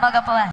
Boga semoga.